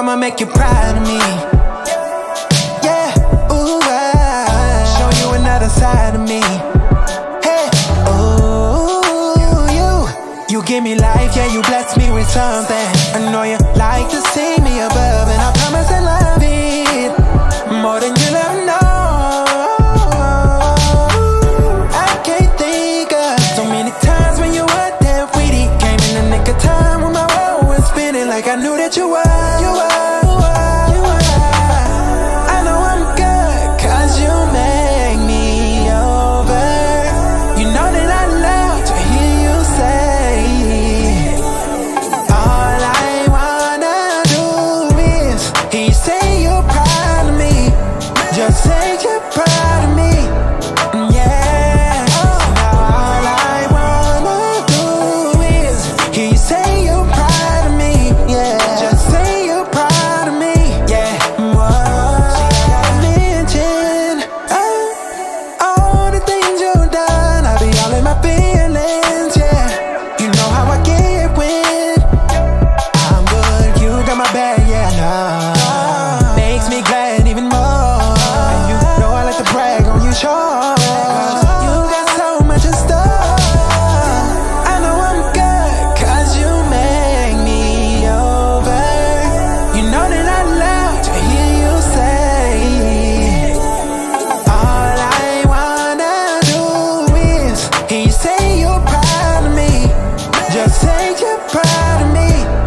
I'ma make you proud of me. Yeah, ooh, I show you another side of me. Hey, ooh, you, you give me life, yeah, you bless me with something. I know you like to see me above Like I knew that you were, you were. Just take your pride of me.